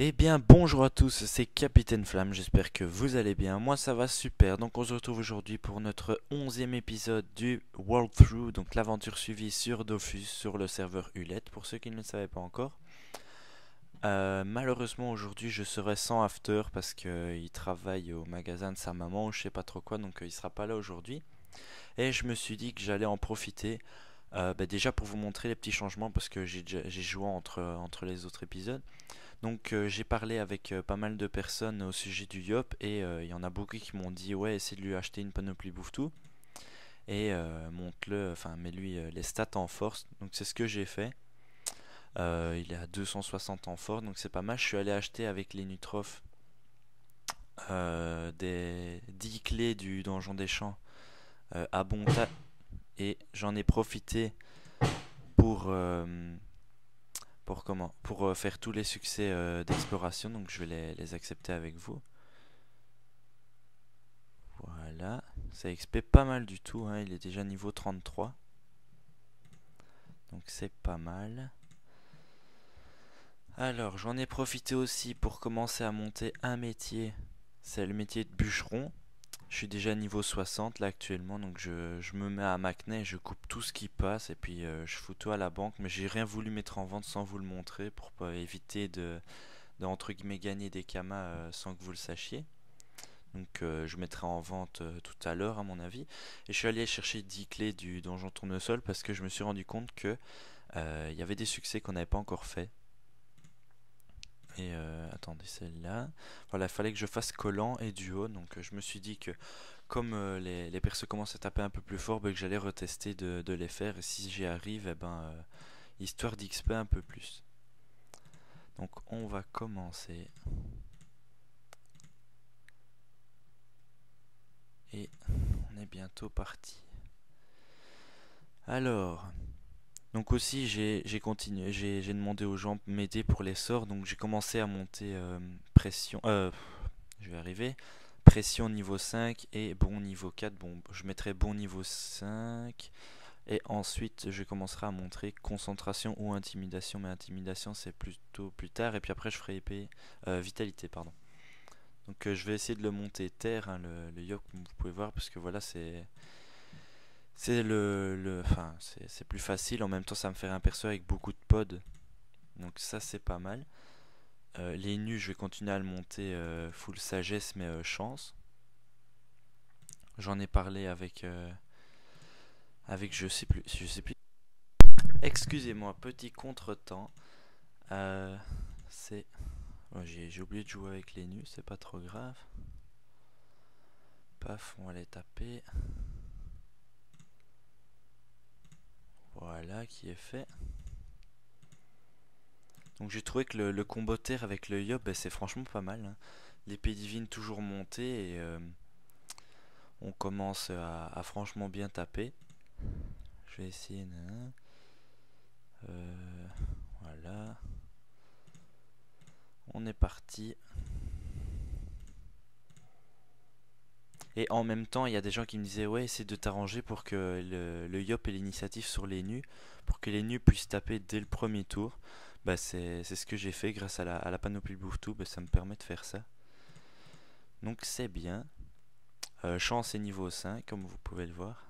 Eh bien bonjour à tous, c'est Capitaine Flamme, j'espère que vous allez bien, moi ça va super, donc on se retrouve aujourd'hui pour notre onzième épisode du World Through, donc l'aventure suivie sur Dofus, sur le serveur Hulette, pour ceux qui ne le savaient pas encore. Euh, malheureusement aujourd'hui je serai sans After parce qu'il travaille au magasin de sa maman ou je sais pas trop quoi, donc euh, il sera pas là aujourd'hui. Et je me suis dit que j'allais en profiter euh, bah, déjà pour vous montrer les petits changements parce que j'ai joué entre, les autres épisodes. Donc euh, j'ai parlé avec euh, pas mal de personnes au sujet du Yop et il y en a beaucoup qui m'ont dit ouais essaie de lui acheter une panoplie bouffe-tout et monte-le, enfin mets-lui les stats en force. Donc c'est ce que j'ai fait. Il est à 260 en force donc c'est pas mal. Je suis allé acheter avec les Nutrof des 10 clés du donjon des champs à bon et j'en ai profité pour euh, pour comment? Pour euh, faire tous les succès euh, d'exploration. Donc je vais les, accepter avec vous. Voilà. Ça XP pas mal du tout hein. il est déjà niveau 33 donc c'est pas mal alors j'en ai profité aussi pour commencer à monter un métier c'est le métier de bûcheron je suis déjà niveau 60 là actuellement, donc je, me mets à Macnay, je coupe tout ce qui passe et puis euh, je fous tout à la banque. Mais j'ai rien voulu mettre en vente sans vous le montrer pour éviter de, de entre guillemets gagner des kamas euh, sans que vous le sachiez. Donc euh, je mettrai en vente tout à l'heure à mon avis. Et je suis allé chercher 10 clés du donjon tournesol parce que je me suis rendu compte que il y avait des succès qu'on n'avait pas encore fait. Et euh, attendez, celle-là. Voilà, il fallait que je fasse collant et duo. Donc euh, je me suis dit que comme euh, les, persos commencent à taper un peu plus fort, ben, que j'allais retester de, les faire. Et si j'y arrive, eh ben, histoire d'XP un peu plus. Donc on va commencer. Et on est bientôt parti. Alors, donc aussi j'ai continué, j'ai demandé aux gens de m'aider pour les sorts, donc j'ai commencé à monter euh, pression, euh, je vais arriver, pression niveau 5 et bon niveau 4, bon je mettrai bon niveau 5 et ensuite je commencerai à montrer concentration ou intimidation, mais intimidation c'est plutôt plus tard. Et puis après je ferai épée, euh, vitalité pardon. Donc je vais essayer de le monter terre, hein, le, le yoke, vous pouvez voir, parce que voilà c'est c'est le, le enfin c'est plus facile. En même temps ça me fait un perso avec beaucoup de pods. Donc ça c'est pas mal. Euh, les nus je vais continuer à le monter euh, full sagesse mais euh, chance. J'en ai parlé avec avec je sais plus je sais plus. Excusez-moi petit contretemps. C'est j'ai oublié de jouer avec les nus c'est pas trop grave. Paf on va les taper Qui est fait. Donc j'ai trouvé que le, combo terre avec le Yop, ben, c'est franchement pas mal. Hein. L'épée divine toujours montée et euh, on commence à, franchement bien taper. Je vais essayer. Euh, voilà. On est parti. Et en même temps, il y a des gens qui me disaient Ouais, essaie de t'arranger pour que le, Yop ait l'initiative sur les nus, pour que les nus puissent taper dès le premier tour. Bah, c'est ce que j'ai fait grâce à la, à la panoplie bouffe tout, bah, ça me permet de faire ça. Donc c'est bien. Euh, chance est niveau 5, comme vous pouvez le voir.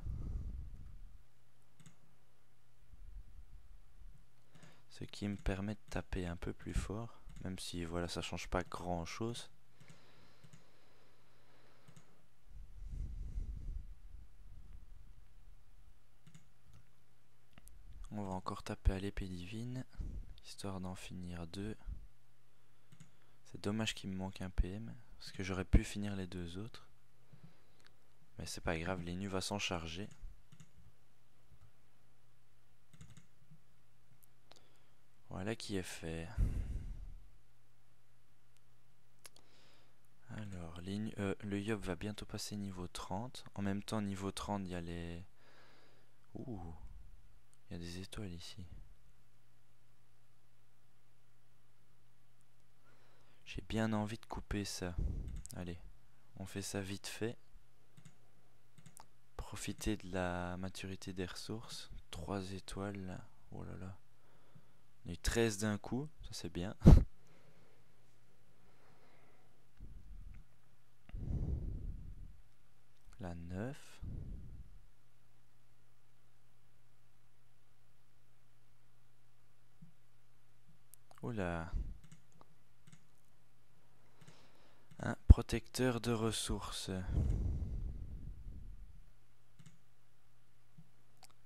Ce qui me permet de taper un peu plus fort, même si voilà ça change pas grand chose. Encore taper à l'épée divine, histoire d'en finir deux. C'est dommage qu'il me manque un PM, parce que j'aurais pu finir les deux autres. Mais c'est pas grave, les nus va s'en charger. Voilà qui est fait. Alors, euh, le Yob va bientôt passer niveau 30. En même temps, niveau 30, il y a les... Ouh il y a des étoiles ici. J'ai bien envie de couper ça. Allez, on fait ça vite fait. Profiter de la maturité des ressources. 3 étoiles là. Oh là là. On a eu 13 d'un coup, ça c'est bien. La 9. Oula. Un protecteur de ressources.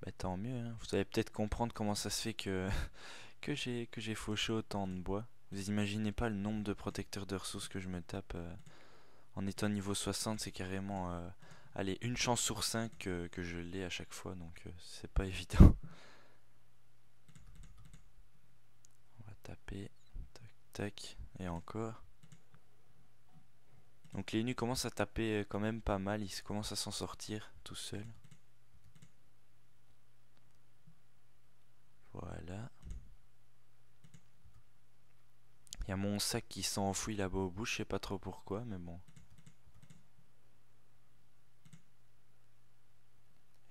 Bah tant mieux, hein. vous allez peut-être comprendre comment ça se fait que, j'ai fauché autant de bois. Vous imaginez pas le nombre de protecteurs de ressources que je me tape euh, en étant niveau 60, c'est carrément euh, allez, une chance sur 5 que, que je l'ai à chaque fois, donc euh, c'est pas évident. On va taper, tac tac, et encore. Donc les nus commencent à taper euh, quand même pas mal, ils commencent à s'en sortir tout seuls. Voilà. Il y a mon sac qui s'enfuit là-bas au bout, je sais pas trop pourquoi, mais bon.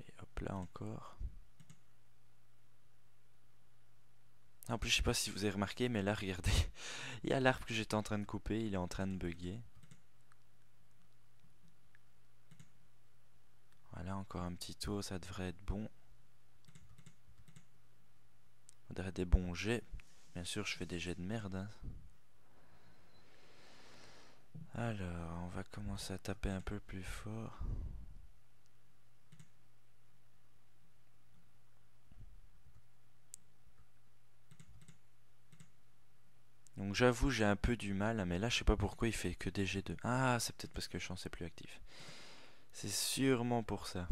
Et hop là encore. En plus, je sais pas si vous avez remarqué, mais là, regardez. Il y a l'arbre que j'étais en train de couper, il est en train de bugger. Voilà, encore un petit tour, ça devrait être bon. On dirait des bons jets. Bien sûr, je fais des jets de merde. Hein. Alors, on va commencer à taper un peu plus fort. Donc j'avoue j'ai un peu du mal, mais là je sais pas pourquoi il fait que des G2. Ah c'est peut-être parce que le champ c'est plus actif. C'est sûrement pour ça.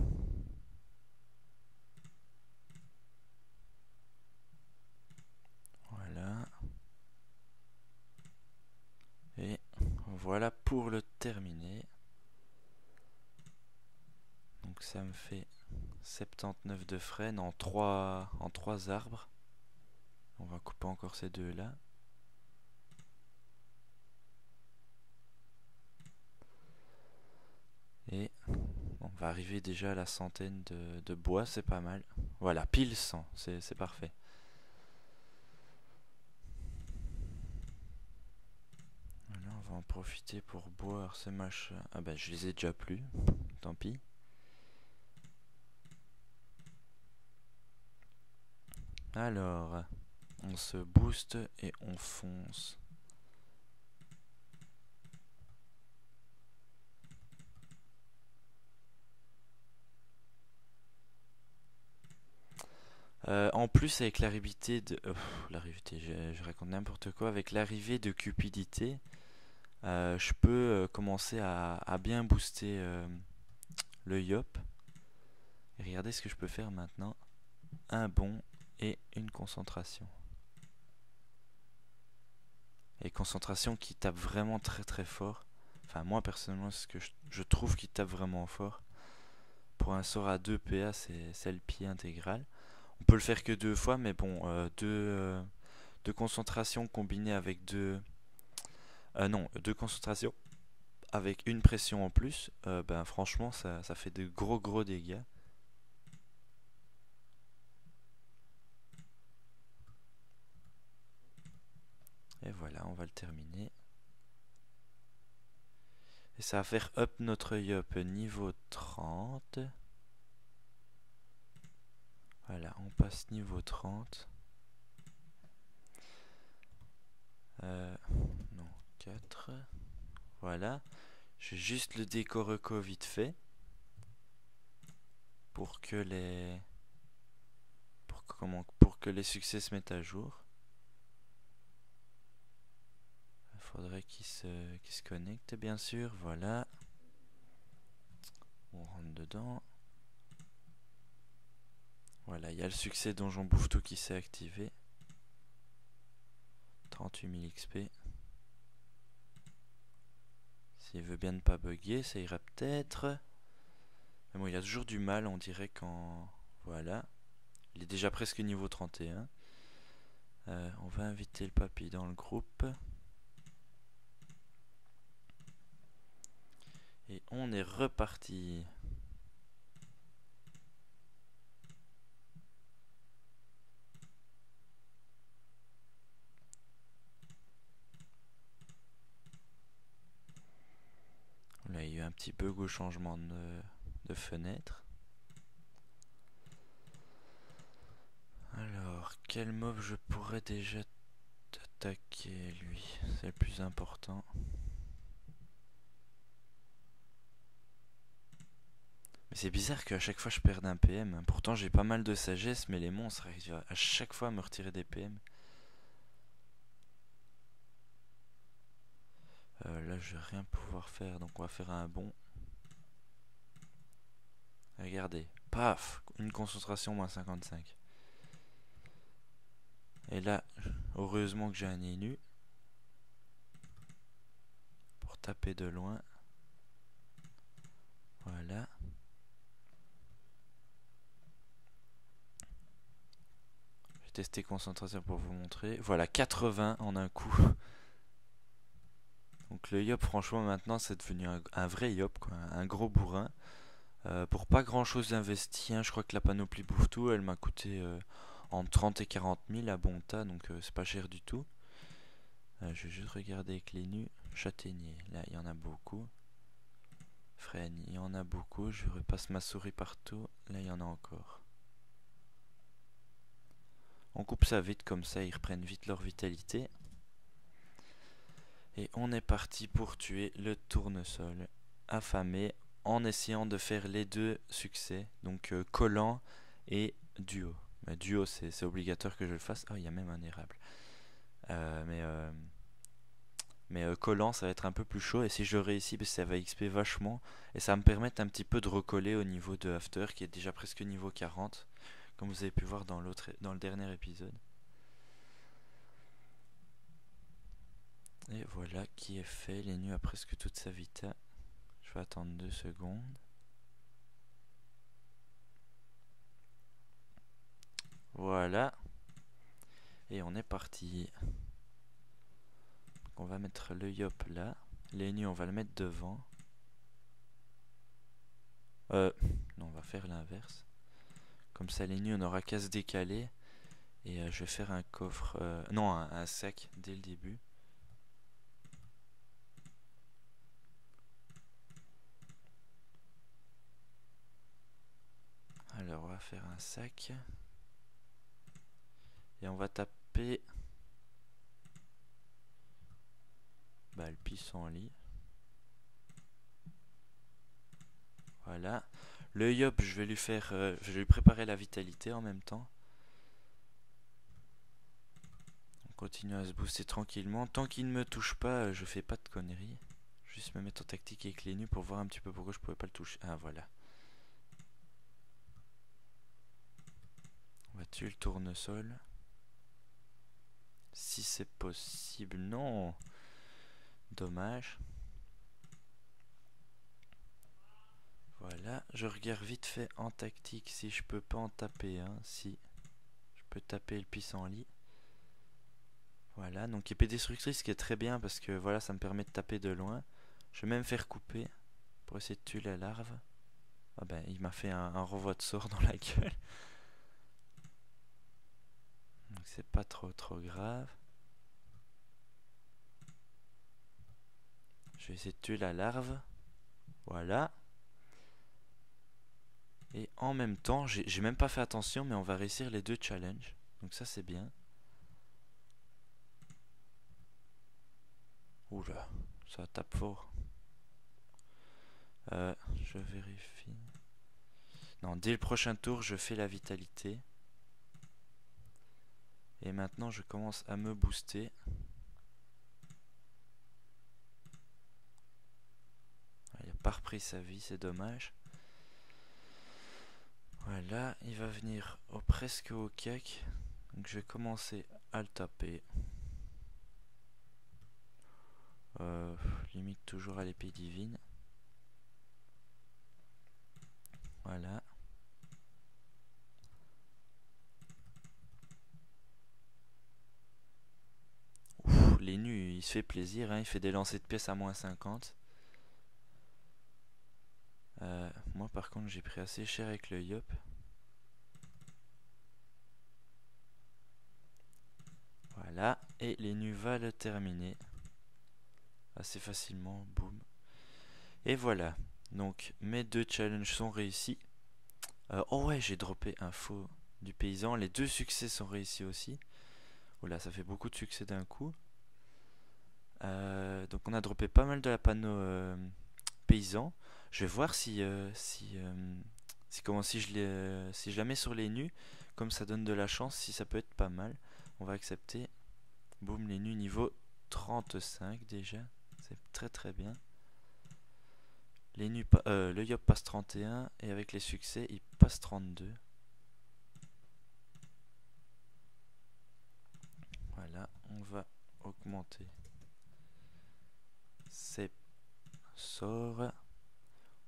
Voilà. Et voilà pour le terminer. Donc ça me fait 79 de frêne en 3 en 3 arbres. On va couper encore ces deux là. Et on va arriver déjà à la centaine de, bois, c'est pas mal. Voilà, pile 100, c'est parfait. on va en profiter pour boire ces machins. Ah ben, je les ai déjà plus, tant pis. Alors, on se booste et on fonce. Euh, en plus, avec l'arrivée de... l'arrivée, je. Avec l'arrivée de Cupidité, euh, je peux euh, commencer à, bien booster le Yop. Regardez ce que je peux faire maintenant. Un bond et une concentration. Et concentration qui tape vraiment très très fort. Enfin, moi personnellement, ce que je, je trouve qui tape vraiment fort. Pour un sort à 2 PA, c'est le pied intégral. On peut le faire que deux fois, mais bon, euh, deux, euh, deux concentrations combinées avec deux... Euh, non, deux concentrations avec une pression en plus, ben franchement, ça, ça fait de gros gros dégâts. Et voilà, on va le terminer. Et ça va faire up notre yop niveau 30. Voilà, on passe niveau 30. Euh, non, 4. Voilà. J'ai juste le décor reco vite fait. Pour que les... Pour que, comment, pour que les succès se mettent à jour. Il faudrait qu'ils se, qu se connectent, bien sûr. Voilà. On rentre dedans. Voilà, il y a le succès Donjon Bouffe tout qui s'est activé. 38 000 XP. S'il veut bien ne pas bugger, ça ira peut-être. Mais bon, il a toujours du mal, on dirait, quand... Voilà. Il est déjà presque niveau 31. Euh, on va inviter le papy dans le groupe. Et on est reparti. Un petit bug au changement de, de fenêtre. Alors, quel mob je pourrais déjà attaquer lui? C'est le plus important. Mais c'est bizarre qu'à chaque fois je perde un PM. Pourtant j'ai pas mal de sagesse, mais les monstres arrivent à chaque fois à me retirer des PM. Là je vais rien pouvoir faire, donc on va faire un bon. Regardez, paf, une concentration moins 55. Et là, heureusement que j'ai un nid nu. Pour taper de loin. Voilà. Je vais tester concentration pour vous montrer. Voilà, 80 en un coup. Donc le yop, franchement, maintenant, c'est devenu un, vrai yop, quoi, un gros bourrin. Euh, pour pas grand chose investi, hein, je crois que la panoplie bouffe tout, elle m'a coûté euh, entre 30 et 40 000 à bon tas, donc euh, c'est pas cher du tout. je vais juste regarder avec les nus. Châtaignier, là il y en a beaucoup. Frêne, il y en a beaucoup. Je repasse ma souris partout, là il y en a encore. On coupe ça vite comme ça, ils reprennent vite leur vitalité. Et on est parti pour tuer le tournesol affamé en essayant de faire les deux succès, donc euh, collant et duo. Duo, c'est obligatoire que je le fasse. Oh, il y a même un érable. Euh, mais euh, collant, ça va être un peu plus chaud. Et si je réussis, ça va XP vachement. Et ça va me permettre un petit peu de recoller au niveau de After, qui est déjà presque niveau 40. Comme vous avez pu voir dans le dernier épisode. Et voilà qui est fait. Il est nu à presque toute sa vita. Je vais attendre deux secondes. Voilà. Et on est parti. on va mettre le yop là. Les nus, on va le mettre devant. Euh, non, on va faire l'inverse. Comme ça, les on aura qu'à se décaler. Et euh, je vais faire un coffre... Euh, non, un sac dès le début. Alors on va faire un sac. Et on va taper bah, le pissenlit. Voilà. Le yop, je vais lui faire, euh, je vais lui préparer la vitalité en même temps. On continue à se booster tranquillement. Tant qu'il ne me touche pas, euh, je fais pas de conneries. Juste me mettre en tactique avec les nus pour voir un petit peu pourquoi je pouvais pas le toucher. Ah voilà. Va tuer le tournesol? Si c'est possible. Non Dommage. Voilà, je regarde vite fait en tactique si je peux pas en taper un. Si je peux taper le pissenlit. Voilà, donc épée destructrice qui est très bien parce que voilà, ça me permet de taper de loin. Je vais même faire couper pour essayer de tuer la larve. Ah ben, il m'a fait un, un renvoi de sort dans la gueule. C'est pas trop trop grave. Je vais essayer de tuer la larve. Voilà. Et en même temps, j'ai même pas fait attention, mais on va réussir les deux challenges. Donc ça c'est bien. Oula, ça tape fort. Euh, je vérifie. Non, dès le prochain tour, je fais la vitalité. Et maintenant, je commence à me booster. Il n'a pas repris sa vie, c'est dommage. Voilà, il va venir au, presque au cac. Donc je vais commencer à le taper. Euh, limite toujours à l'épée divine. Voilà. Les nus, il se fait plaisir, hein, il fait des lancers de pièces à moins 50. Euh, moi par contre j'ai pris assez cher avec le Yop. Voilà, et les nus va le terminer. Assez facilement, boum. Et voilà, donc mes deux challenges sont réussis. Euh, oh ouais, j'ai droppé un faux du paysan. Les deux succès sont réussis aussi. Oula, ça fait beaucoup de succès d'un coup. Euh, donc on a droppé pas mal de la panneau euh, paysan. Je vais voir si si si comment si je si je la mets sur les nus, comme ça donne de la chance, si ça peut être pas mal. On va accepter. Boum, les nus niveau 35 déjà. C'est très très bien. Les nus, euh, le Yop passe 31 et avec les succès, il passe 32. Voilà, on va augmenter ces sorts.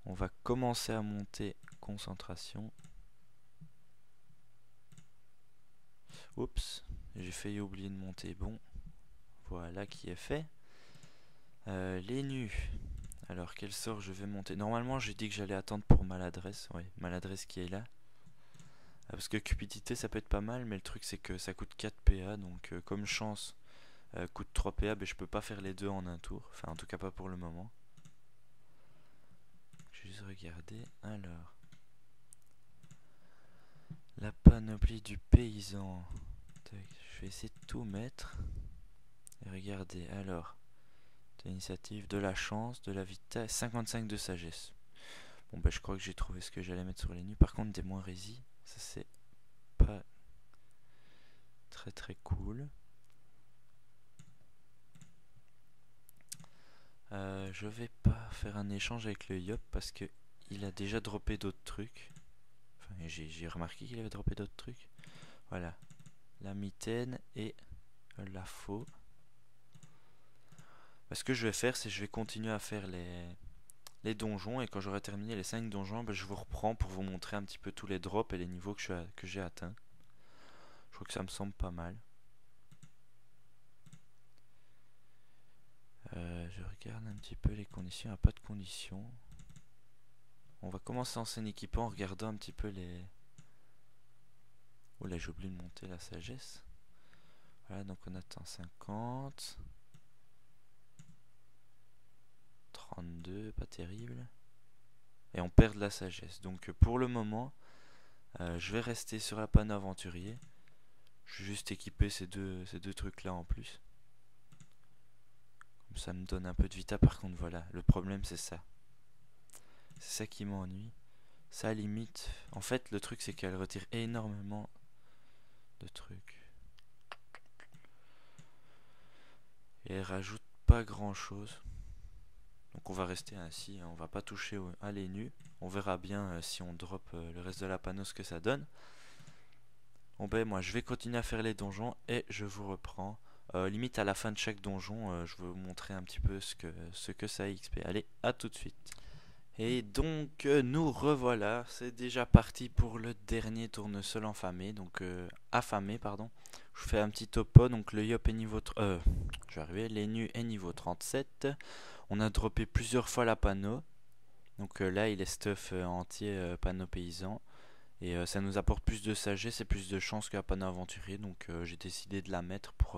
On va commencer à monter concentration. Oups, j'ai failli oublier de monter. Bon, voilà qui est fait. Euh, les nus. Alors, quel sort je vais monter? Normalement, j'ai dit que j'allais attendre pour maladresse. Oui, maladresse qui est là. Ah, parce que cupidité, ça peut être pas mal, mais le truc, c'est que ça coûte 4 PA. Donc, euh, comme chance euh, coûte 3 PA, ben, je peux pas faire les deux en un tour. Enfin, en tout cas, pas pour le moment. Juste regarder. Alors. La panoplie du paysan. Je vais essayer de tout mettre. Et regardez, alors l'initiative, de la chance, de la vitesse, 55 de sagesse. Bon bah je crois que j'ai trouvé ce que j'allais mettre sur les nus. Par contre des moins résis, ça c'est pas très très cool. Euh, je vais pas faire un échange avec le Yop parce que il a déjà droppé d'autres trucs. Enfin j'ai remarqué qu'il avait droppé d'autres trucs. Voilà. La mitaine et la faux. Bah, ce que je vais faire, c'est que je vais continuer à faire les, donjons et quand j'aurai terminé les 5 donjons, bah, je vous reprends pour vous montrer un petit peu tous les drops et les niveaux que j'ai atteints. Je crois que ça me semble pas mal. Euh, je regarde un petit peu les conditions, il n'y a pas de conditions. On va commencer en scène équipant en regardant un petit peu les... Oh là j'ai oublié de monter la sagesse. Voilà donc on attend 50. 32, pas terrible. Et on perd de la sagesse. Donc pour le moment, euh, je vais rester sur la panne aventurier. Je vais juste équiper ces deux, ces deux trucs là en plus. Ça me donne un peu de vita. Par contre, voilà, le problème c'est ça. C'est ça qui m'ennuie. Ça limite. En fait, le truc c'est qu'elle retire énormément de trucs. Et elle rajoute pas grand chose. Donc on va rester ainsi, hein. on va pas toucher à les nus. On verra bien euh, si on drop euh, le reste de la panneau ce que ça donne. Bon ben moi je vais continuer à faire les donjons et je vous reprends. Euh, limite à la fin de chaque donjon, je vais vous montrer un petit peu ce que, ce que ça XP. Allez, à tout de suite. Et donc nous revoilà, c'est déjà parti pour le dernier tournesol affamé, donc affamé pardon. Je fais un petit topo, donc le yop est niveau... Euh, je vais arriver, les nus est niveau 37. On a droppé plusieurs fois la panneau. Donc euh, là, il est stuff euh, entier euh, panneau paysan. Et ça nous apporte plus de sagesse et plus de chance qu'un panneau aventurier. Donc j'ai décidé de la mettre pour,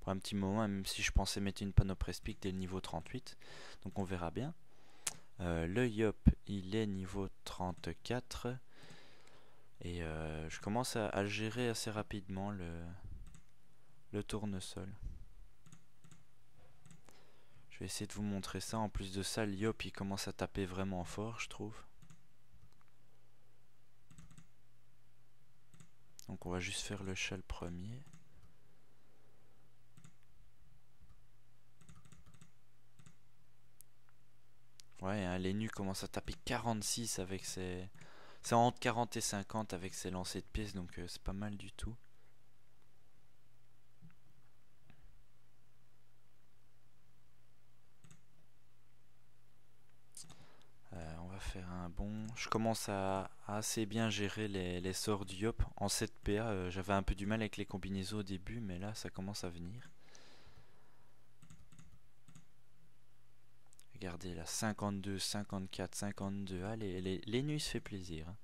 pour, un petit moment, même si je pensais mettre une panneau prespic dès le niveau 38. Donc on verra bien. le Yop, il est niveau 34. Et je commence à, gérer assez rapidement le, le tournesol. Je vais essayer de vous montrer ça. En plus de ça, Liop il commence à taper vraiment fort, je trouve. Donc on va juste faire le shell premier. Ouais, hein, les nus commencent à taper 46 avec ses... C'est entre 40 et 50 avec ses lancers de pièces, donc euh, c'est pas mal du tout. faire un bon. Je commence à, assez bien gérer les, sorts du Yop. En 7 PA, euh, j'avais un peu du mal avec les combinaisons au début, mais là ça commence à venir. Regardez là, 52, 54, 52. Allez, les, les nuits se fait plaisir. Hein.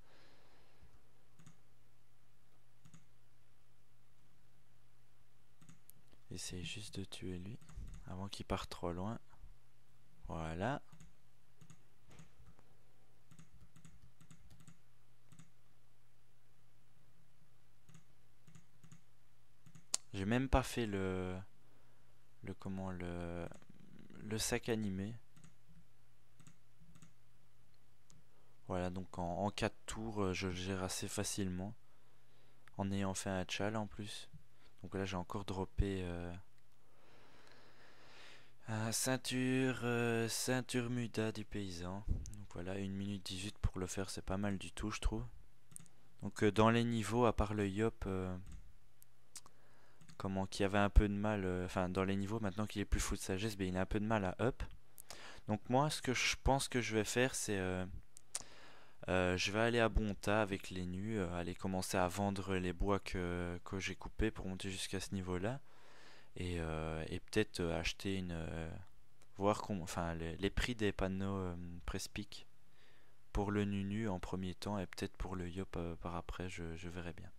Essayez juste de tuer lui avant qu'il parte trop loin. Voilà. J'ai même pas fait le le comment le le sac animé. Voilà, donc en, 4 tours, euh, je le gère assez facilement. En ayant fait un chal en plus. Donc là, j'ai encore droppé euh, ceinture, euh, ceinture muda du paysan. Donc voilà, 1 minute 18 pour le faire, c'est pas mal du tout, je trouve. Donc dans les niveaux, à part le yop, comment qui avait un peu de mal, enfin dans les niveaux, maintenant qu'il est plus fou de sagesse, ben, il a un peu de mal à up. Donc moi, ce que je pense que je vais faire, c'est euh, je vais aller à Bonta avec les nus, euh, aller commencer à vendre les bois que, j'ai coupés pour monter jusqu'à ce niveau-là. Et, euh, et peut-être acheter une. voir enfin, les, prix des panneaux Prespic pour le nu-nu en premier temps et peut-être pour le Yop par après, je verrai bien.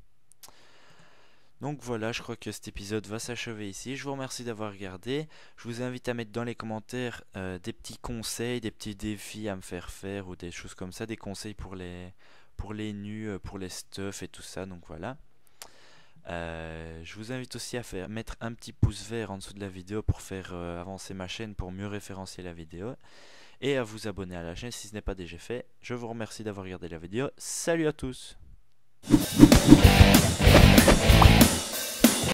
Donc voilà, je crois que cet épisode va s'achever ici. Je vous remercie d'avoir regardé. Je vous invite à mettre dans les commentaires euh, des petits conseils, des petits défis à me faire faire ou des choses comme ça, des conseils pour les pour nus, euh, pour les stuffs et tout ça. Donc voilà. Euh, je vous invite aussi à faire mettre un petit pouce vert en dessous de la vidéo pour faire avancer ma chaîne pour mieux référencier la vidéo et à vous abonner à la chaîne si ce n'est pas déjà fait. Je vous remercie d'avoir regardé la vidéo. Salut à tous.